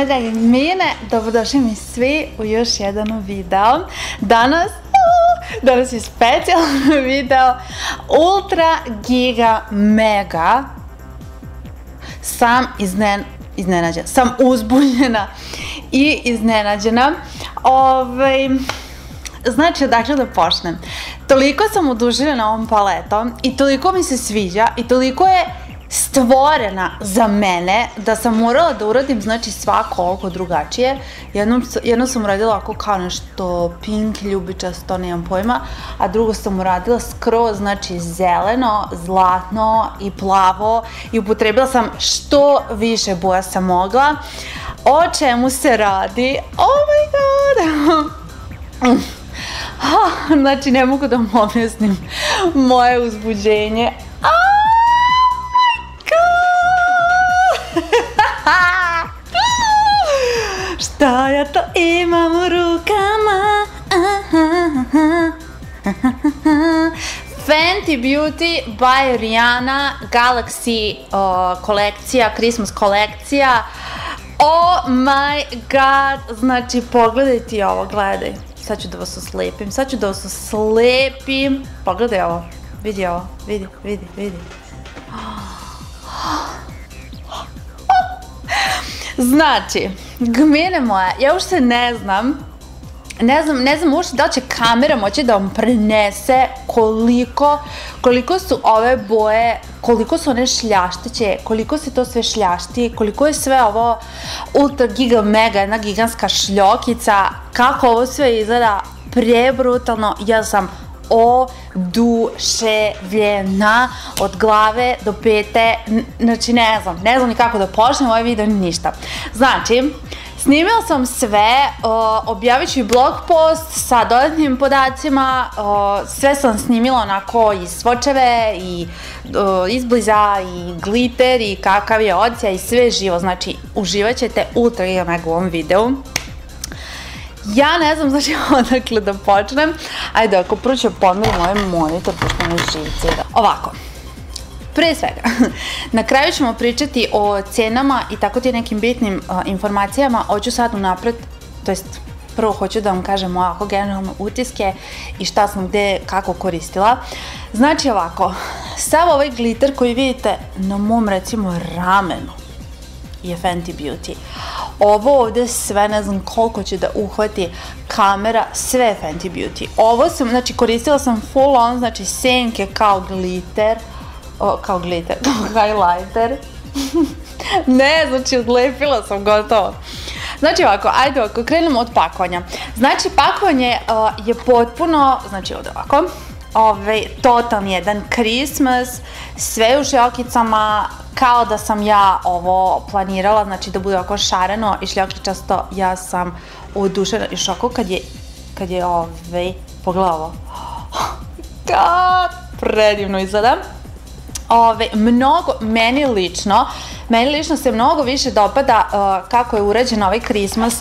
moje drage mine, dobrodošli mi svi u još jedan video. Danas, danas je specijalan video, ultra giga mega. Sam iznen, iznenađena, sam uzbunjena i iznenađena. Ovaj, Znači, odakle da počnem. Toliko sam odužena ovom paletom i toliko mi se sviđa i toliko je stvorena za mene da sam morala da uradim znači svako oko drugačije. Jednom, jednom sam uradila ako kao nešto pink, ljubičasto, nemam pojma, a drugo sam uradila skroz, znači zeleno, zlatno i plavo i upotrebila sam što više boja sam mogla. O čemu se radi? Oh my god! znači ne mogu da vam objasnim moje uzbuđenje. Šta ja to imam u rukama? Fenty Beauty by Rihanna Galaxy kolekcija, Christmas kolekcija. Oh my god, znači pogledajte ovo, gledaj. Sad ću da vas oslepim, sad ću da vas oslepim. Pogledaj ovo, vidi ovo, vidi, vidi, vidi. Znači, gmine moja, ja uopšte ne znam, ne znam, ne znam uopšte da će kamera moći da vam prenese koliko, koliko su ove boje, koliko su one šljašteće, koliko se to sve šljašti, koliko je sve ovo ultra giga mega, jedna giganska šljokica, kako ovo sve izgleda prebrutalno, ja sam oduševljena od glave do pete, znači ne znam, ne znam ni kako da počnem ovaj video, ništa. Znači, Snimila sam sve, objavit ću i blog post sa dodatnim podacima, sve sam snimila onako i svočeve i izbliza i glitter i kakav je odsja i sve živo, znači uživat ćete ultra mega u ovom videu. Ja ne znam znači odakle da počnem. Ajde, ako prvo ću pomirim ovaj monitor, pošto mi živci. Ovako. Pre svega, na kraju ćemo pričati o cenama i tako ti nekim bitnim informacijama. Hoću sad unapred, to jest prvo hoću da vam kažem ovako generalno utiske i šta sam gde, kako koristila. Znači ovako, sav ovaj glitter koji vidite na mom recimo ramenu je Fenty Beauty. Ovo ovde sve, ne znam koliko će da uhvati kamera, sve je Fenty Beauty. Ovo sam, znači koristila sam full on, znači senke kao glitter, kao glitter, kao highlighter. ne, znači odlepila sam gotovo. Znači ovako, ajde ovako, krenemo od pakovanja. Znači pakovanje je potpuno, znači ovde ovako, ovaj, totalni jedan Christmas, sve u šljokicama, kao da sam ja ovo planirala, znači da bude ovako šareno i šljokičasto, ja sam odušena i šoko kad je, kad je ovaj, pogledaj ovo. God, predivno izgleda. Ove, mnogo, meni lično, meni lično se mnogo više dopada uh, kako je urađen ovaj Christmas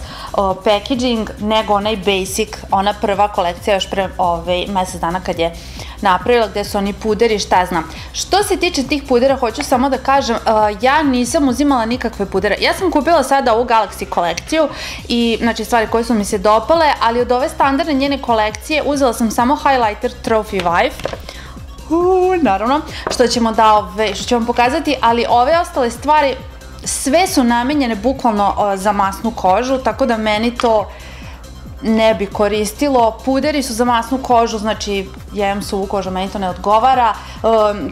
packaging nego onaj basic, ona prva kolekcija još pre ovaj, mesec dana kad je napravila gde su oni puderi, šta znam. Što se tiče tih pudera, hoću samo da kažem, uh, ja nisam uzimala nikakve pudere. Ja sam kupila sada ovu Galaxy kolekciju i, znači, stvari koje su mi se dopale, ali od ove standardne njene kolekcije uzela sam samo highlighter Trophy Wife Uuu, naravno, što ćemo da, ove, što ću pokazati, ali ove ostale stvari sve su namenjene bukvalno za masnu kožu, tako da meni to ne bi koristilo. Puderi su za masnu kožu, znači imam suvu kožu, meni to ne odgovara.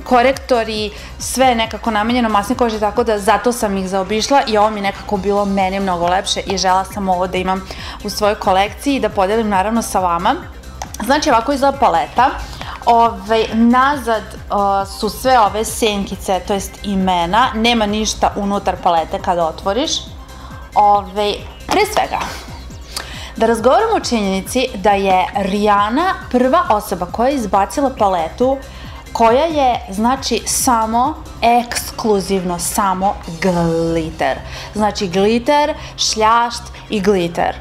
Korektori, sve nekako namenjeno masne kože, tako da zato sam ih zaobišla i ovo mi nekako bilo meni mnogo lepše i žela sam ovo da imam u svojoj kolekciji i da podelim naravno sa vama. Znači ovako izgleda paleta. Ove, nazad uh, su sve ove senkice, to jest imena, nema ništa unutar palete kada otvoriš. Ove, pre svega, da razgovaramo o činjenici da je Rihanna prva osoba koja je izbacila paletu koja je, znači, samo ekskluzivno samo glitter. Znači, glitter, šljašt i glitter.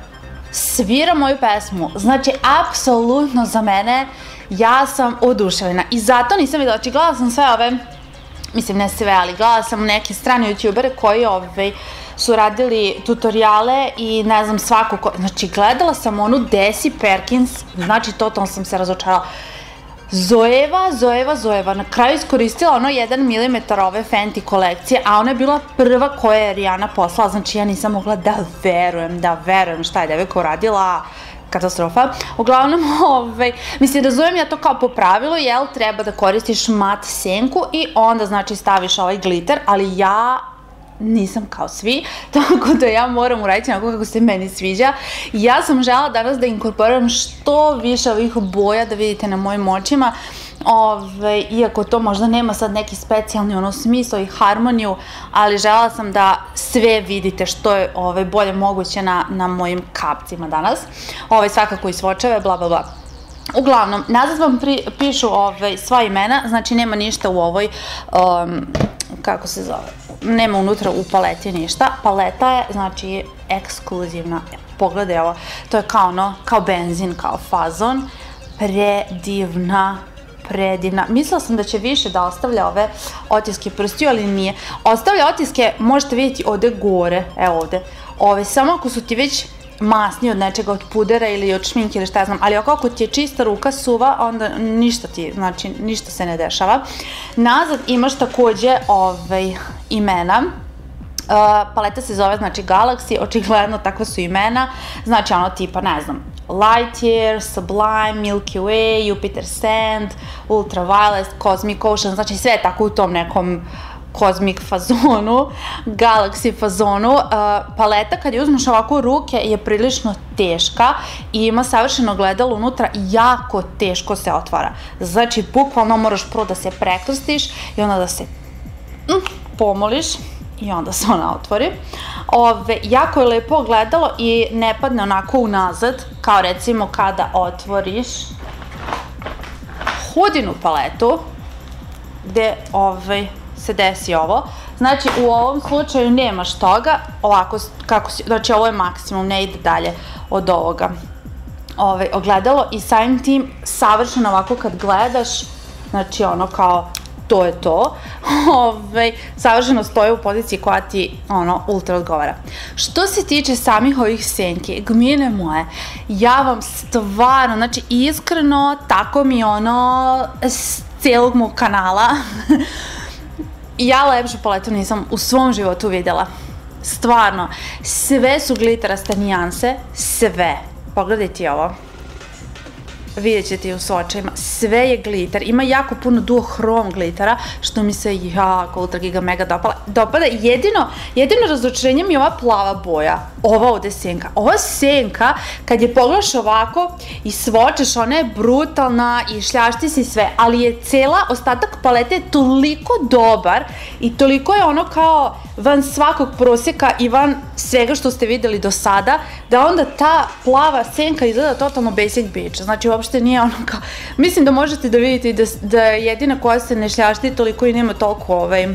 Svira moju pesmu. Znači, apsolutno za mene ja sam oduševljena i zato nisam videla, znači gledala sam sve ove, mislim ne sve, ali gledala sam neke strane youtubere koji ove, su radili tutoriale i ne znam svako ko, znači gledala sam onu Desi Perkins, znači totalno sam se razočarala. Zoeva, Zoeva, Zoeva, na kraju iskoristila ono 1 mm ove Fenty kolekcije, a ona je bila prva koja je Rijana poslala, znači ja nisam mogla da verujem, da verujem šta je devojka uradila, katastrofa. Uglavnom, ovaj, mislim, razumem ja to kao po pravilu, jel, treba da koristiš mat senku i onda, znači, staviš ovaj glitter, ali ja nisam kao svi, tako da ja moram uraditi onako kako se meni sviđa. Ja sam žela danas da inkorporiram što više ovih boja da vidite na mojim očima. Iako to možda nema sad neki specijalni ono smisao i harmoniju, ali žela sam da sve vidite što je ove, bolje moguće na, na mojim kapcima danas. Ove, svakako i svočeve, bla bla bla. Uglavnom, nazad vam pri, pišu ove, sva imena, znači nema ništa u ovoj, um, kako se zove, nema unutra u paleti ništa. Paleta je, znači, ekskluzivna. Pogledaj ovo, to je kao ono, kao benzin, kao fazon. Predivna, predivna. Mislila sam da će više da ostavlja ove otiske prstiju, ali nije. Ostavlja otiske, možete vidjeti ovde gore, evo ovde. Ove, samo ako su ti već masni od nečega, od pudera ili od šminke ili šta znam, ali ako, ti je čista ruka suva, onda ništa ti, znači ništa se ne dešava. Nazad imaš takođe ovaj, imena, Uh, paleta se zove znači Galaxy, očigledno takva su imena, znači ono tipa ne znam Lightyear, Sublime, Milky Way, Jupiter Sand, Ultraviolet, Cosmic Ocean, znači sve je tako u tom nekom kozmik fazonu, galaxy fazonu. Uh, paleta kad je uzmeš ovako u ruke je prilično teška i ima savršeno gledalo unutra i jako teško se otvara. Znači, bukvalno moraš prvo da se prekrstiš i onda da se mm, pomoliš i onda se ona otvori. Ove, jako je lepo gledalo i ne padne onako unazad, kao recimo kada otvoriš hudinu paletu, gde ovaj, se desi ovo. Znači, u ovom slučaju nemaš toga, ovako, kako si, znači ovo je maksimum, ne ide dalje od ovoga ovaj, ogledalo i samim tim savršeno ovako kad gledaš, znači ono kao to je to, ovaj, savršeno stoje u poziciji koja ti ono, ultra odgovara. Što se tiče samih ovih senki, gmine moje, ja vam stvarno, znači iskreno, tako mi ono, s cijelog mog kanala, ja lepšu paletu nisam u svom životu videla. Stvarno, sve su gliteraste nijanse, sve. Pogledajte ovo vidjet ćete i u sočajima, sve je glitter, ima jako puno duohrom glitera, što mi se jako ultra giga mega dopala. dopada. Jedino, jedino mi je ova plava boja, ova ovde senka. Ova senka, kad je pogledaš ovako i svočeš, ona je brutalna i šljašti si sve, ali je cela ostatak palete toliko dobar i toliko je ono kao van svakog prosjeka i van svega što ste videli do sada, da onda ta plava senka izgleda totalno basic bitch. Znači, uopšte nije ono kao... Mislim da možete da vidite da, da jedina koja se ne šljašti toliko i nema toliko, ovaj,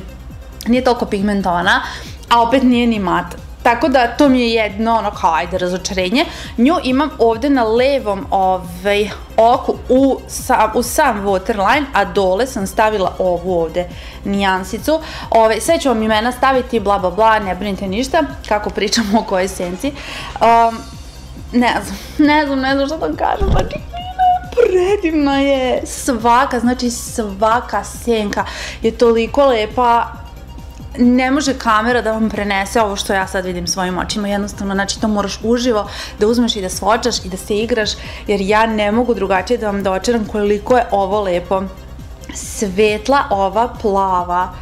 nije toliko pigmentovana, a opet nije ni mat. Tako da to mi je jedno ono kao ajde razočarenje. Nju imam ovde na levom ovaj, oku u, sam, u sam waterline, a dole sam stavila ovu ovde nijansicu. Ovaj, sve ću vam imena staviti, bla bla bla, ne brinite ništa, kako pričamo o kojoj senci. Um, ne znam, ne znam, ne znam što da kažem, znači predivna je svaka, znači svaka senka je toliko lepa ne može kamera da vam prenese ovo što ja sad vidim svojim očima, jednostavno, znači to moraš uživo da uzmeš i da svočaš i da se igraš, jer ja ne mogu drugačije da vam dočeram koliko je ovo lepo. Svetla ova plava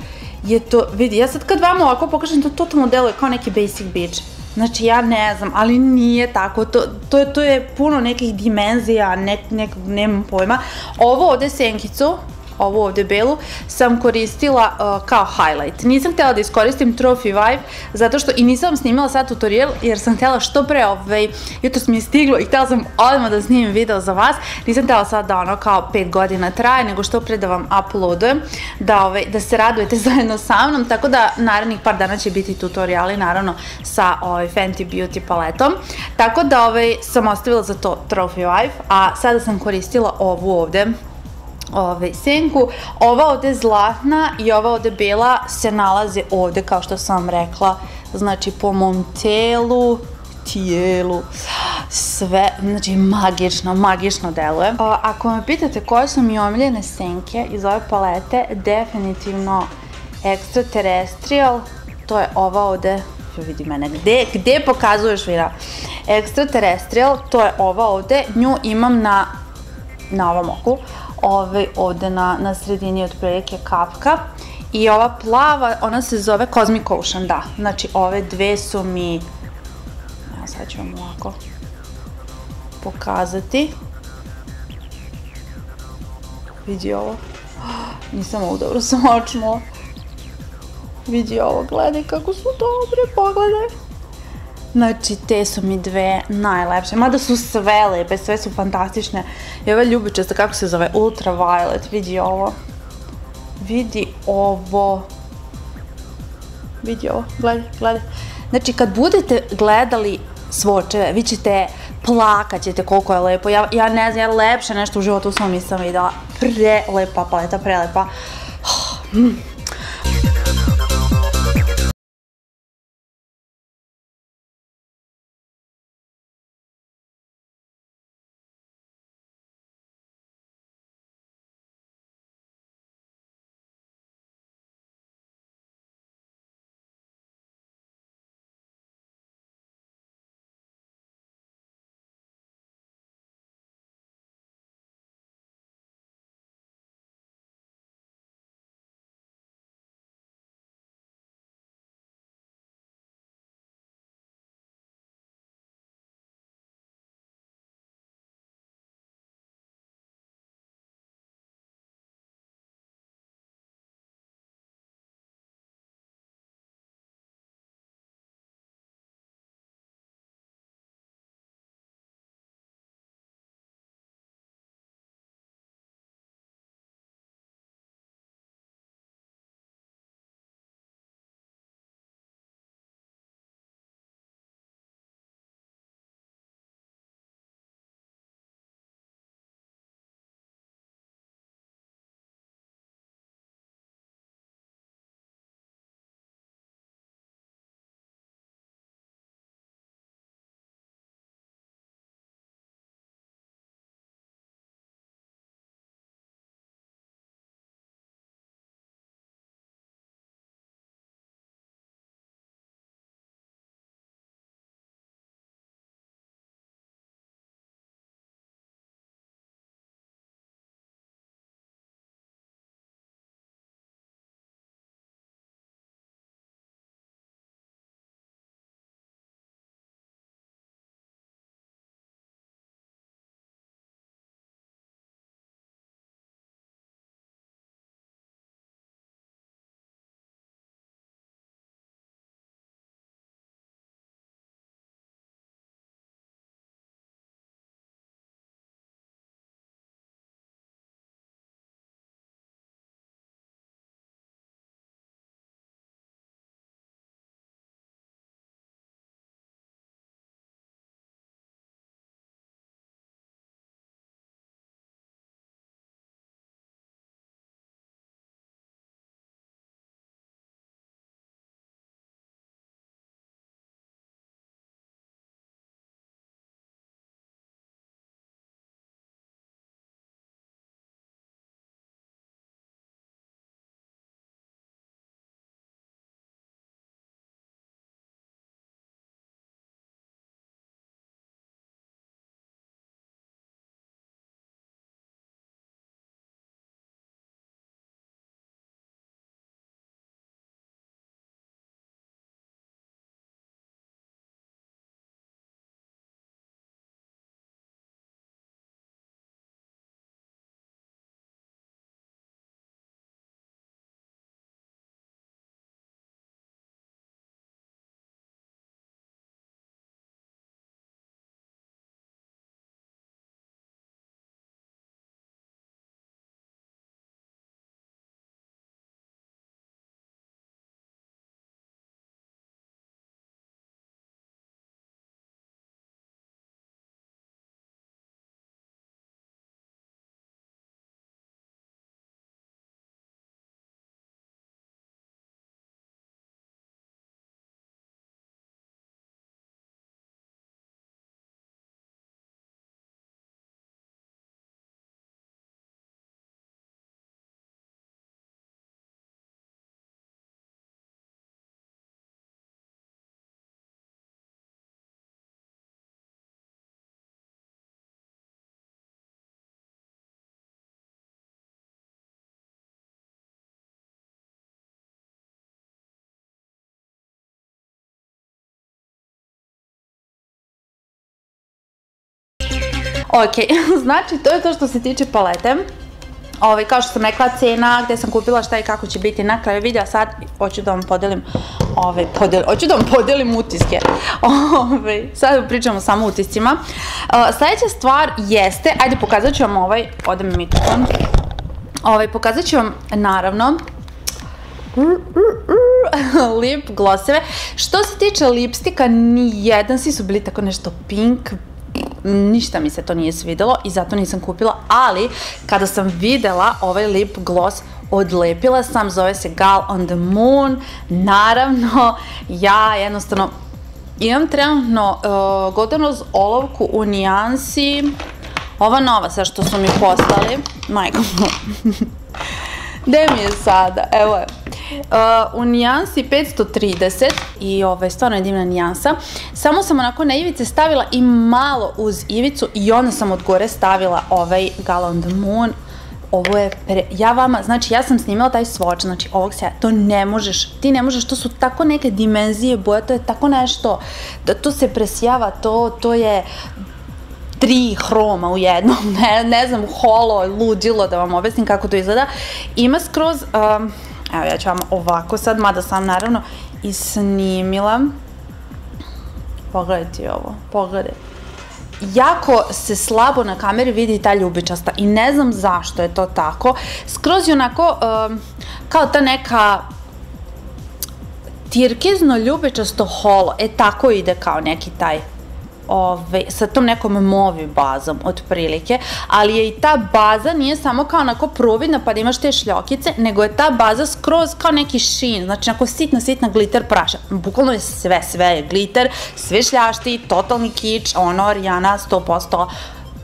je to, vidi, ja sad kad vam ovako pokažem, to totalno deluje kao neki basic beach. Znači ja ne znam, ali nije tako, to, to, to je puno nekih dimenzija, ne, nek, nemam pojma. Ovo ovde senkicu, ovu ovde belu, sam koristila uh, kao highlight. Nisam htela da iskoristim Trophy Vibe, zato što i nisam snimala sad tutorial, jer sam htela što pre, ovaj, jutro mi je stiglo i htela sam odmah da snimim video za vas. Nisam htela sad da ono kao 5 godina traje, nego što pre da vam uploadujem, da, ovaj, se radujete zajedno sa mnom, tako da narednih par dana će biti tutoriali, naravno, sa ovaj, Fenty Beauty paletom. Tako da ovaj, sam ostavila za to Trophy Vibe, a sada sam koristila ovu ovde, ovaj, senku. Ova ovde zlatna i ova ovde bela se nalaze ovde, kao što sam vam rekla, znači po mom telu, tijelu, sve, znači magično, magično deluje. Ako me pitate koje su mi omiljene senke iz ove palete, definitivno Extraterrestrial, to je ova ovde, vidi mene, gde, gde pokazuješ Vira? Extraterrestrial, to je ova ovde, nju imam na, na ovom oku, ovaj ovde na, na sredini otprilike kapka. I ova plava, ona se zove Cosmic Ocean, da. Znači, ove dve su mi... Ja sad ću vam ovako pokazati. Vidi ovo. Nisam ovo dobro sam očnula. Vidi ovo, gledaj kako su dobre, pogledaj. Znači, te su mi dve najlepše. Mada su sve lepe, sve su fantastične. I ova ljubičasta, kako se zove? Ultraviolet, vidi ovo. Vidi ovo. Vidi ovo, gledaj, gledaj. Znači, kad budete gledali svočeve, vi ćete plakat ćete koliko je lepo. Ja, ne znam, ja lepše nešto u životu u svom nisam videla. Prelepa paleta, prelepa. Mm. Ok, znači to je to što se tiče palete. Ovaj, kao što sam rekla, cena, gde sam kupila šta i kako će biti na kraju videa, sad hoću da vam podelim, ovaj, podel, hoću da vam podelim utiske. Ovaj, sad pričamo samo o utiscima. Uh, sledeća stvar jeste, ajde pokazat ću vam ovaj, ode mi mikrofon. Ovaj, pokazat ću vam, naravno, lip gloseve. Što se tiče lipstika, ni jedan svi su bili tako nešto pink, ništa mi se to nije svidelo i zato nisam kupila, ali kada sam videla ovaj lip gloss odlepila sam, zove se Gal on the Moon, naravno ja jednostavno imam trenutno uh, Golden Rose olovku u nijansi ova nova sa što su mi poslali majko Gde mi je sada? Evo je. Uh, u nijansi 530 i stvarno je divna nijansa. Samo sam onako na ivice stavila i malo uz ivicu i onda sam od gore stavila ovaj Gala on the Moon. Ovo je, pre... ja vama, znači ja sam snimala taj swatch, znači ovog se, to ne možeš, ti ne možeš, to su tako neke dimenzije boja, to je tako nešto, da to se presjava, to, to je, tri hroma u jednom, ne, ne znam, holo, ludilo, da vam objasnim kako to izgleda. Ima skroz, um, evo ja ću vam ovako sad, mada sam naravno i snimila. Pogledajte ovo, pogledajte. Jako se slabo na kameri vidi ta ljubičasta i ne znam zašto je to tako. Skroz je onako kao ta neka tirkizno ljubičasto holo, e tako ide kao neki taj sa tom nekom movi bazom otprilike, ali je i ta baza nije samo kao onako providna pa da imaš te šljokice, nego je ta baza skroz kao neki šin, znači onako sitna, sitna glitter praša. Bukvalno je sve, sve je glitter, sve šljašti, totalni kič, ono, Ariana, 100%,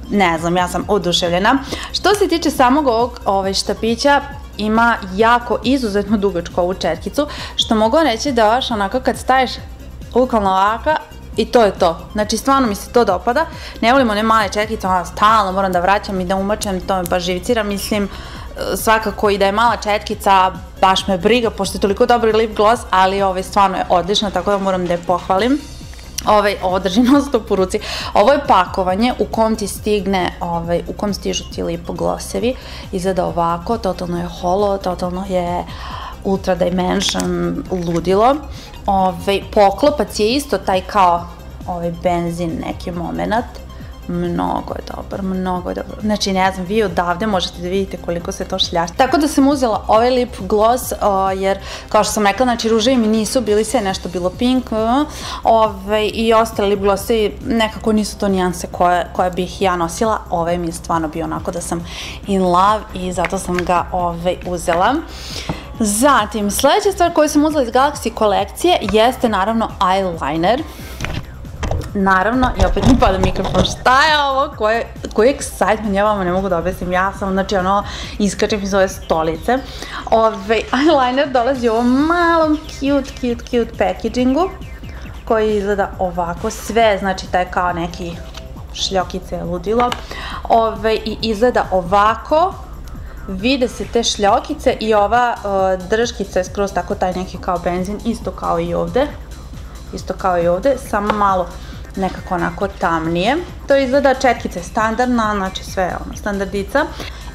ne znam, ja sam oduševljena. Što se tiče samog ovog štapića, ima jako izuzetno dugačku ovu četkicu, što mogu reći da baš onako kad staviš bukvalno ovaka, I to je to. Znači, stvarno mi se to dopada. Ne volimo one male četkice, ona stalno moram da vraćam i da umačem, to me baš živicira. Mislim, e, svakako i da je mala četkica, baš me briga, pošto je toliko dobri lip gloss, ali ovaj, stvarno je odlična, tako da moram da je pohvalim ovaj, ovo drži non ruci. Ovo je pakovanje u kom ti stigne, ovaj, u kom stižu ti lip glossevi. Izgleda ovako, totalno je holo, totalno je ultra dimension ludilo. Ove, poklopac je isto taj kao ovaj benzin neki moment. Mnogo je dobar, mnogo je dobar. Znači, ne znam, vi odavde možete da vidite koliko se to šljašta. Tako da sam uzela ovaj lip gloss, jer, kao što sam rekla, znači, ruževi mi nisu bili sve nešto bilo pink, ove, ovaj, i ostali lip glossi nekako nisu to nijanse koje, koje bih ja nosila. Ovaj mi je stvarno bio onako da sam in love i zato sam ga ovaj, uzela. Zatim, sledeća stvar koju sam uzela iz Galaxy kolekcije jeste naravno eyeliner. Naravno, i opet mi pada mikrofon, šta je ovo, koji excitement, ja vama ne mogu da objasnim, ja sam, znači, ono, iskačem iz ove stolice. Ove, eyeliner dolazi u ovom malom cute, cute, cute packagingu, koji izgleda ovako, sve, znači, taj kao neki šljokice ludilo. Ove, I izgleda ovako, vide se te šljokice i ova uh, držkica je skroz tako taj neki kao benzin, isto kao i ovde. Isto kao i ovde, samo malo nekako onako tamnije. To izgleda četkice standardna, znači sve ono, standardica.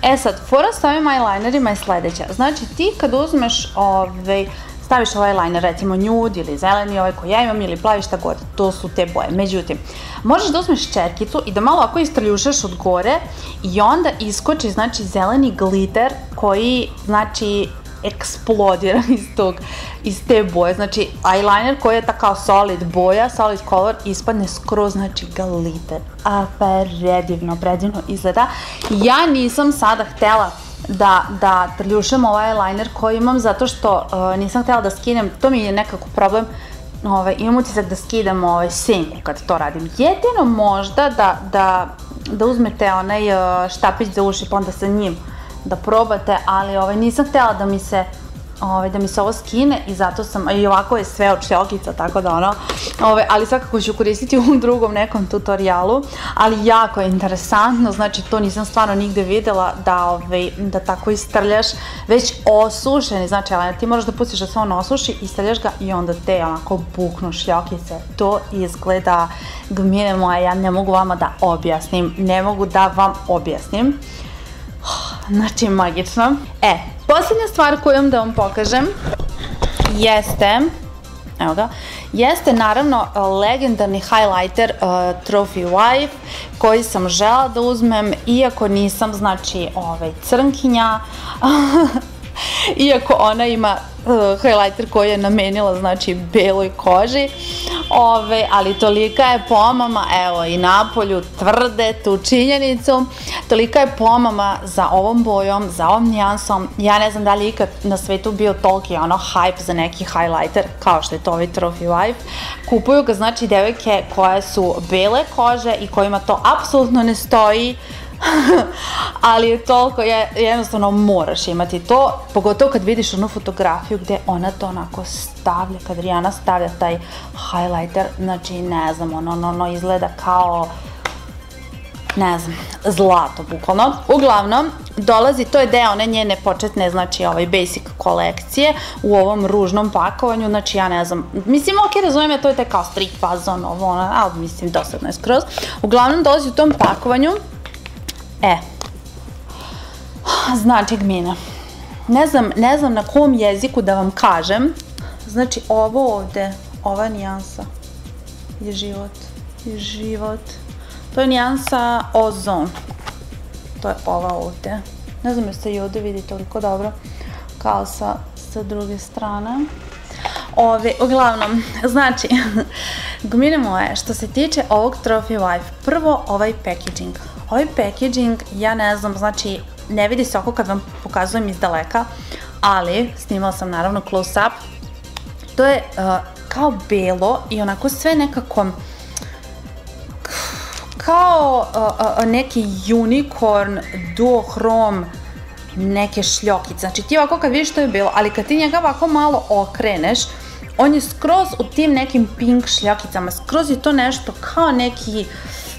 E sad, fora s ovim eyelinerima je sledeća. Znači ti kad uzmeš ovaj, staviš ovaj liner, recimo nude ili zeleni, ovaj koji ja imam, ili plavi šta god, to su te boje. Međutim, možeš da uzmeš čerkicu i da malo ako istrljušaš od gore i onda iskoči, znači, zeleni glitter koji, znači, eksplodira iz tog, iz te boje. Znači, eyeliner koji je ta kao solid boja, solid color, ispadne skroz, znači, glitter. A predivno, predivno izgleda. Ja nisam sada htela da, da ovaj eyeliner koji imam zato što uh, nisam htjela da skinem, to mi je nekako problem, imam utisak da skidam ovaj, kad to radim. Jedino možda da, uzmete onaj uh, štapić za uši pa onda sa njim da probate, ali ovaj, nisam htjela da mi se ovaj, da mi se ovo skine i zato sam, i ovako je sve od šljokica, tako da ono, ovaj, ali svakako ću koristiti u drugom nekom tutorijalu, ali jako je interesantno, znači to nisam stvarno nigde videla da, ovaj, da tako istrljaš već osušeni, znači ali ti moraš da pustiš da se on osuši, istrljaš ga i onda te onako buknu šljokice, to izgleda, gmine moja, ja ne mogu vama da objasnim, ne mogu da vam objasnim. Znači, magično. E, posljednja stvar koju da vam pokažem jeste, evo ga, jeste naravno legendarni highlighter uh, Trophy Wife koji sam žela da uzmem, iako nisam, znači, ovaj, crnkinja, iako ona ima uh, highlighter koji je namenila znači beloj koži. Ove, ali tolika je pomama evo i napolju tvrde tu činjenicu. Tolika je pomama za ovom bojom za ovom nijansom. Ja ne znam da li ikad na svetu bio toliki ono hype za neki highlighter kao što je to ovaj Trophy Wife. Kupuju ga znači devojke koje su bele kože i kojima to apsolutno ne stoji ali je toliko, je, jednostavno moraš imati to, pogotovo kad vidiš onu fotografiju gde ona to onako stavlja, kad Rijana stavlja taj highlighter, znači ne znam, ono, ono, ono izgleda kao ne znam, zlato bukvalno. Uglavnom, dolazi, to je deo one njene početne, znači ovaj basic kolekcije u ovom ružnom pakovanju, znači ja ne znam, mislim, ok, razumijem to je taj kao street fazon, ovo, ono, ali mislim, dosadno je skroz. Uglavnom, dolazi u tom pakovanju, E, znači gmina. Ne znam, na kom jeziku da vam kažem. Znači ovo ovde, ova nijansa je život. Je život. To je nijansa ozon. To je ova ovde. Ne znam jeste i ovde vidi toliko dobro kao sa, sa druge strane. Ove, uglavnom, znači, gmine moje, što se tiče ovog Trophy Wife, prvo ovaj packaging. Ovaj packaging, ja ne znam, znači, ne vidi se oko kad vam pokazujem iz daleka, ali snimala sam naravno close up. To je uh, kao belo i onako sve nekako kao uh, uh, neki unicorn duohrom neke šljokice. Znači ti ovako kad vidiš što je bilo, ali kad ti njega ovako malo okreneš, on je skroz u tim nekim pink šljokicama, skroz je to nešto kao neki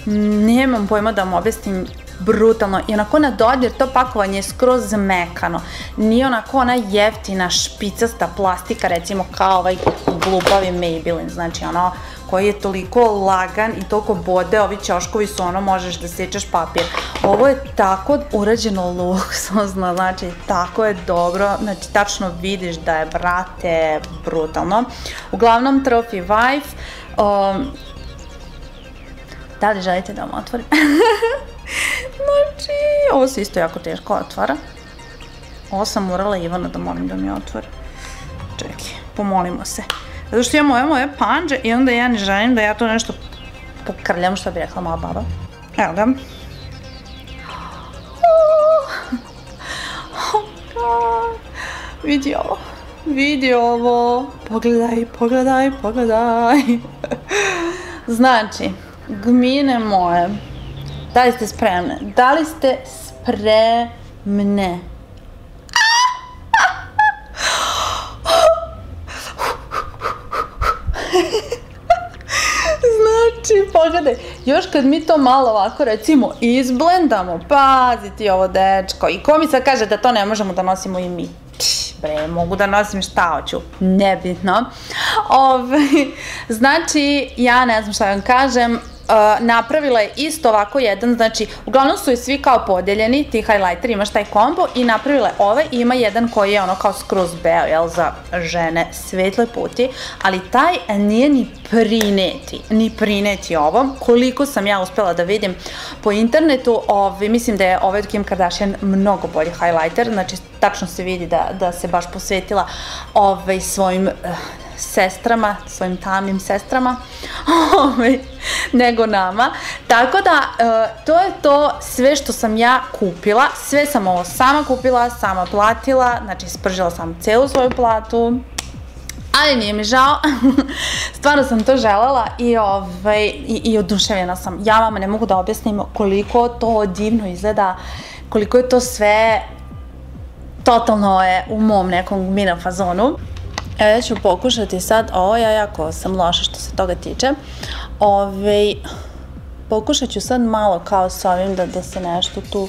nemam pojma da vam objasnim brutalno i onako na dodir to pakovanje je skroz mekano. Nije onako ona jeftina špicasta plastika recimo kao ovaj glupavi Maybelline, znači ono koji je toliko lagan i toliko bode, ovi ćoškovi su ono možeš da sečeš papir. Ovo je tako urađeno luksuzno, znači tako je dobro, znači tačno vidiš da je brate brutalno. Uglavnom Trophy Wife, um, Da li želite da vam otvorim? znači, ovo se isto jako teško otvara. Ovo sam morala Ivana da molim da mi otvori. Čekaj, pomolimo se. Zato što imam ove moje panđe i onda ja ne želim da ja to nešto pokrljam, što bi rekla moja baba. Evo ga. Oh, vidi ovo. Vidi ovo. Pogledaj, pogledaj, pogledaj. znači, Gmine moje, da li ste spremne? Da li ste spremne? znači, pogledaj, još kad mi to malo ovako recimo izblendamo, pazi ti ovo dečko, i ko mi sad kaže da to ne možemo da nosimo i mi? bre, mogu da nosim šta hoću, nebitno. Ove, znači, ja ne znam šta vam kažem, Uh, napravila je isto ovako jedan, znači, uglavnom su i svi kao podeljeni, ti highlighteri, imaš taj kombo i napravila je ovaj i ima jedan koji je ono kao skroz beo, jel, za žene svetle puti, ali taj nije ni prineti, ni prineti ovo, koliko sam ja uspela da vidim po internetu, ovaj, mislim da je ovaj Kim Kardashian mnogo bolji highlighter, znači, tačno se vidi da, da se baš posvetila ovaj, svojim uh, sestrama, svojim tamnim sestrama, ovaj, nego nama. Tako da, e, to je to sve što sam ja kupila. Sve sam ovo sama kupila, sama platila, znači spržila sam celu svoju platu, ali nije mi žao, stvarno sam to želela i, ovaj, i, oduševljena sam. Ja vama ne mogu da objasnim koliko to divno izgleda, koliko je to sve totalno je u mom nekom mina fazonu. Ja ću pokušati sad, ovo ja jako sam loša što se toga tiče. Ove, pokušat ću sad malo kao s ovim da, da se nešto tu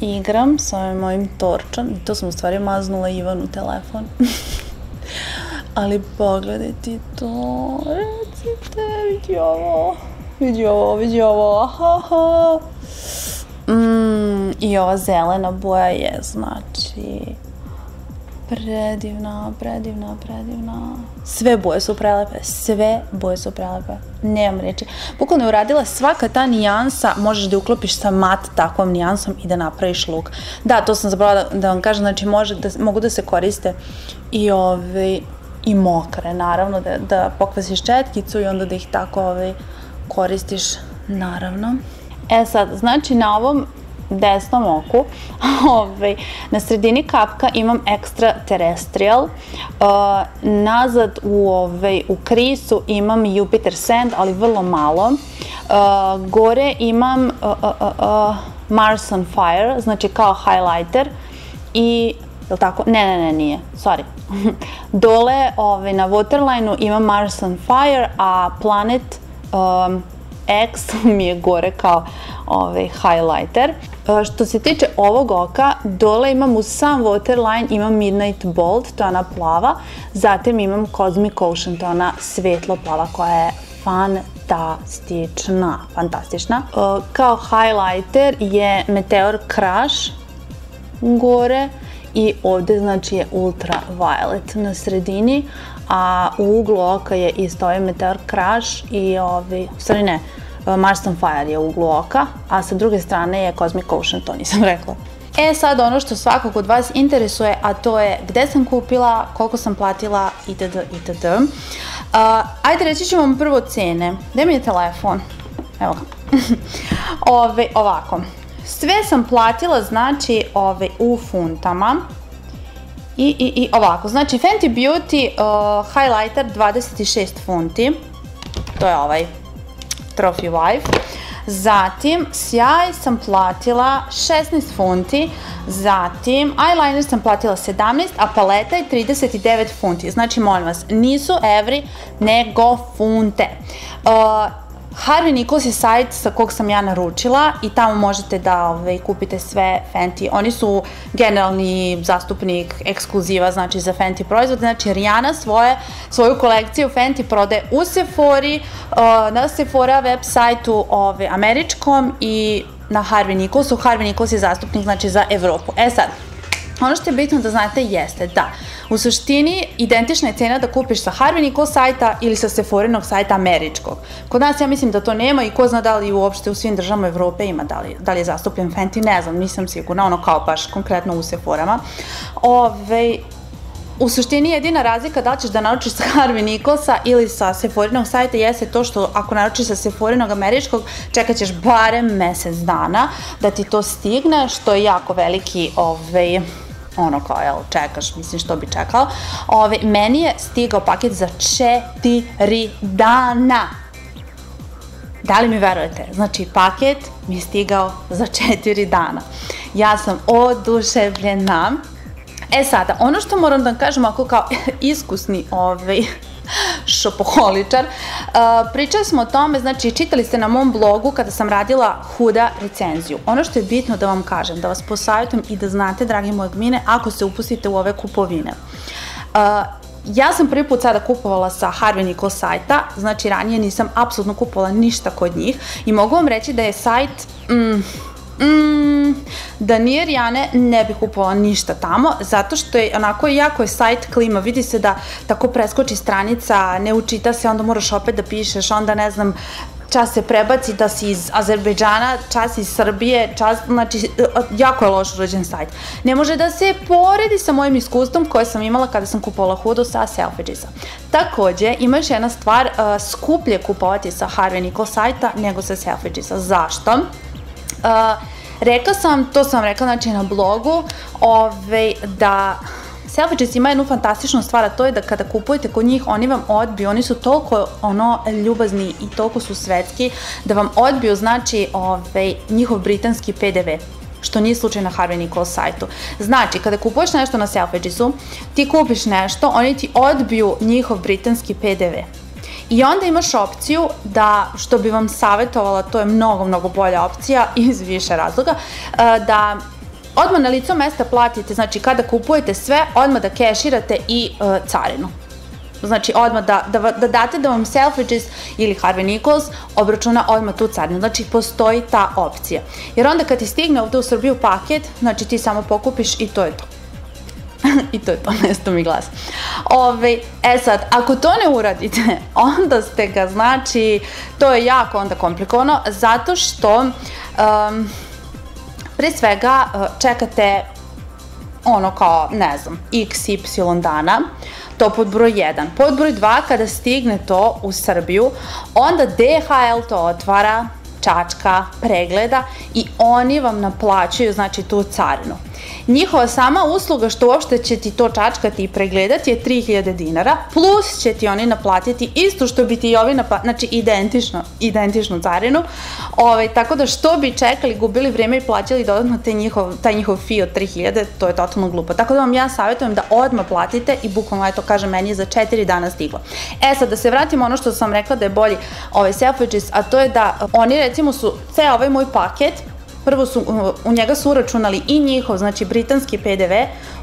igram sa ovim mojim torčom. I to sam u stvari maznula Ivanu telefon. Ali pogledaj ti to, recite, vidi ovo, vidi ovo, vidi ovo, aha. Mm, I ova zelena boja je, znači, predivna, predivna, predivna. Sve boje su prelepe, sve boje su prelepe. Nemam reći. Bukvalno je uradila svaka ta nijansa, možeš da uklopiš sa mat takvom nijansom i da napraviš luk. Da, to sam zaboravila da, vam kažem, znači mogu da se koriste i ove, i mokre, naravno, da, da pokvasiš četkicu i onda da ih tako ove, koristiš, naravno. E sad, znači na ovom desnom oku, ovaj, na sredini kapka imam extra terrestrial, uh, nazad u, ovaj, u krisu imam Jupiter sand, ali vrlo malo, uh, gore imam uh, Mars on fire, znači kao highlighter i Jel tako? Ne, ne, ne, nije. Sorry. Dole ovaj, na waterline-u imam Mars on Fire, a Planet X mi je gore kao ovaj, highlighter. E, što se tiče ovog oka, dole imam uz sam waterline, imam Midnight Bold, to je ona plava, zatim imam Cosmic Ocean, to je ona svetlo plava koja je fantastična, fantastična. E, kao highlighter je Meteor Crush gore i ovde znači je Ultraviolet na sredini, a u uglu oka je isto ovaj Meteor Crush i ovi, u stvari ne, Mars on Fire je u uglu oka, a sa druge strane je Cosmic Ocean, to nisam rekla. E sad ono što svakog od vas interesuje, a to je gde sam kupila, koliko sam platila itd. itd. Uh, ajde reći ću vam prvo cene. Gde mi je telefon? Evo ga. ove, ovako. Sve sam platila znači ove, u funtama. I, i, i ovako, znači Fenty Beauty uh, highlighter 26 funti. To je ovaj Trophy Wife. Zatim, sjaj sam platila 16 funti, zatim eyeliner sam platila 17, a paleta je 39 funti. Znači, molim vas, nisu evri, nego funte. Uh, Harvey Nichols je sajt sa kog sam ja naručila i tamo možete da ovaj, kupite sve Fenty. Oni su generalni zastupnik ekskluziva znači za Fenty proizvode. Znači Rihanna svoje, svoju kolekciju Fenty prode u Sephori, uh, na Sephora web sajtu ove, ovaj, američkom i na Harvey Nicholsu. Harvey Nichols je zastupnik znači za Evropu. E sad, Ono što je bitno da znate jeste da u suštini identična je cena da kupiš sa Harvey sajta ili sa Sephorinog sajta američkog. Kod nas ja mislim da to nema i ko zna da li uopšte u svim državama Evrope ima, da li, da li je zastupljen Fenty, ne znam, nisam sigurna, ono kao baš konkretno u Sephorama. Ove, U suštini jedina razlika da ćeš da naručiš sa Harvey Nicholsa ili sa Sephorinog sajta jeste to što ako naručiš sa Sephorinog američkog čekat ćeš barem mesec dana da ti to stigne, što je jako veliki ovaj, ono kao, jel, čekaš, mislim što bi čekao. Ove, meni je stigao paket za četiri dana. Da li mi verujete? Znači, paket mi je stigao za četiri dana. Ja sam oduševljena. E sada, ono što moram da kažem ako kao iskusni ovaj, šopoholičar. Uh, pričali smo o tome, znači čitali ste na mom blogu kada sam radila huda recenziju. Ono što je bitno da vam kažem, da vas posavjetujem i da znate, dragi moje gmine, ako se upustite u ove kupovine. Uh, ja sam prvi put sada kupovala sa Harvey Nichols sajta, znači ranije nisam apsolutno kupovala ništa kod njih i mogu vam reći da je sajt, mm, Mm, da nije Rijane ne bih kupovala ništa tamo, zato što je onako jako je sajt klima, vidi se da tako preskoči stranica, ne učita se, onda moraš opet da pišeš, onda ne znam, čas se prebaci da si iz Azerbejdžana, čas iz Srbije, čas, znači, jako je loš urađen sajt. Ne može da se poredi sa mojim iskustvom koje sam imala kada sam kupovala hudu sa Selfridgesa. Takođe, ima još jedna stvar, uh, skuplje kupovati sa Harvey Nichols sajta nego sa Selfridgesa. Zašto? Uh, rekla sam, to sam rekla znači na blogu, ovaj, da Selfridges ima jednu fantastičnu stvar, a to je da kada kupujete kod njih, oni vam odbiju, oni su toliko ono ljubazni i toliko su svetski, da vam odbiju znači ovaj, njihov britanski PDV što nije slučaj na Harvey Nichols sajtu. Znači, kada kupuješ nešto na Selfridgesu, ti kupiš nešto, oni ti odbiju njihov britanski PDV. I onda imaš opciju da, što bi vam savjetovala, to je mnogo, mnogo bolja opcija iz više razloga, e, da odmah na lico mesta platite, znači kada kupujete sve, odmah da keširate i uh, carinu. Znači, odmah da, da, da date da vam Selfridges ili Harvey Nichols obračuna odmah tu carinu. Znači, postoji ta opcija. Jer onda kad ti stigne ovde u Srbiju paket, znači ti samo pokupiš i to je to. I to je to, nesto mi glas. Ove, e sad, ako to ne uradite, onda ste ga, znači, to je jako onda komplikovano, zato što um, pre svega čekate ono kao, ne znam, x, y dana, to pod broj 1. Pod broj 2, kada stigne to u Srbiju, onda DHL to otvara, čačka, pregleda i oni vam naplaćuju znači tu carinu. Njihova sama usluga što uopšte će ti to čačkati i pregledati je 3000 dinara, plus će ti oni naplatiti isto što bi ti i ovi naplatiti, znači identično, identičnu carinu. Ovaj, tako da što bi čekali, gubili vreme i plaćali dodatno te njihov, taj njihov fee od 3000, to je totalno glupo. Tako da vam ja savjetujem da odmah platite i bukvalno, eto, kaže, meni je za 4 dana stiglo. E sad, da se vratimo ono što sam rekla da je bolji ovaj Selfridges, a to je da oni recimo su, ceo ovaj moj paket, prvo su, u njega su uračunali i njihov, znači britanski PDV,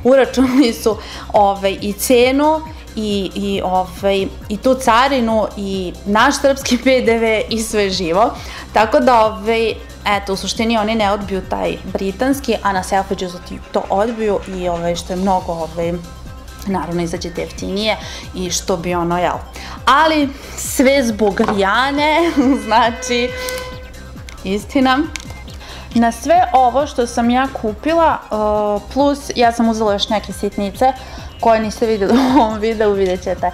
uračunali su ovaj, i cenu i, i, ovaj, i tu carinu i naš srpski PDV i sve živo. Tako da, ovaj, eto, u suštini oni ne odbiju taj britanski, a na Selfridgesu ti to odbiju i ovaj, što je mnogo ovaj, naravno izađete jeftinije i što bi ono, jel. Ali sve zbog Rijane, znači, istina, Na sve ovo što sam ja kupila, uh, plus ja sam uzela još neke sitnice koje niste vidjeli u ovom videu, vidjet ćete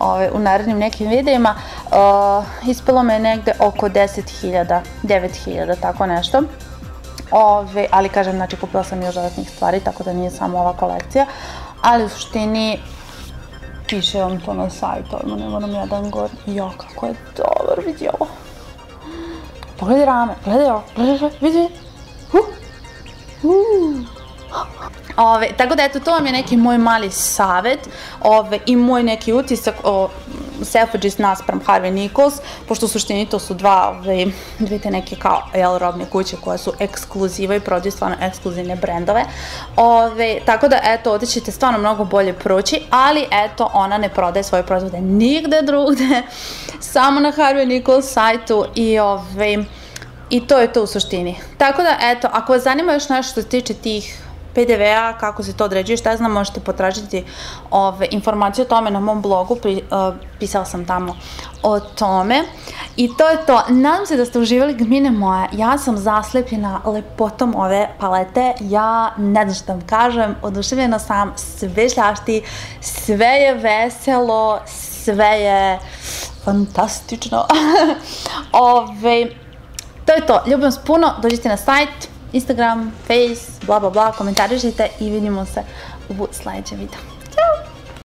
ove, u narednim nekim videima. Uh, ispalo me negde oko 10.000, 9.000, tako nešto. Ove, ali kažem, znači kupila sam još dodatnih stvari, tako da nije samo ova kolekcija. Ali u suštini piše vam to na sajtu, ovdje ne moram jedan gor. Jo, kako je dobar, vidi ovo. Pogledaj rame, gledaj ovo, gledaj, vidi. Ove, tako da eto, to vam je neki moj mali savet ove, i moj neki utisak o Selfridges naspram Harvey Nichols, pošto u suštini to su dva, ove, dve te neke kao jel, robne kuće koje su ekskluziva i prodaju stvarno ekskluzivne brendove. Ove, tako da eto, ovde ćete stvarno mnogo bolje proći, ali eto, ona ne prodaje svoje proizvode nigde drugde, samo na Harvey Nichols sajtu i ove, I to je to u suštini. Tako da, eto, ako vas zanima još nešto što se tiče tih PDV-a, kako se to određuje, šta znam, možete potražiti ove, informacije o tome na mom blogu, uh, pisala sam tamo o tome. I to je to. Nadam se da ste uživali gmine moje. Ja sam zaslepljena lepotom ove palete. Ja ne znam što vam kažem, oduševljena sam, sve šljašti, sve je veselo, sve je fantastično. ove, To je to. Ljubim vas puno. Dođite na sajt, Instagram, Face, bla bla bla, komentarišite i vidimo se u sledećem videu.